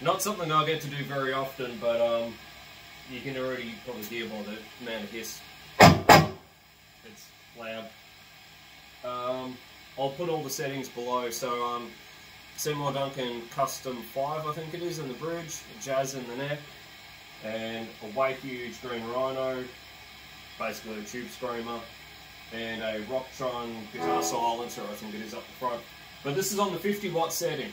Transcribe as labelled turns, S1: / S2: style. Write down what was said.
S1: Not something I get to do very often, but um, you can already probably hear by the amount of hiss. It's loud. Um, I'll put all the settings below. So um, Seymour Duncan Custom 5, I think it is, in the bridge, Jazz in the neck, and a way huge green rhino, basically a tube screamer, and a Rocktron guitar silencer, I think it is up the front. But this is on the 50 watt setting.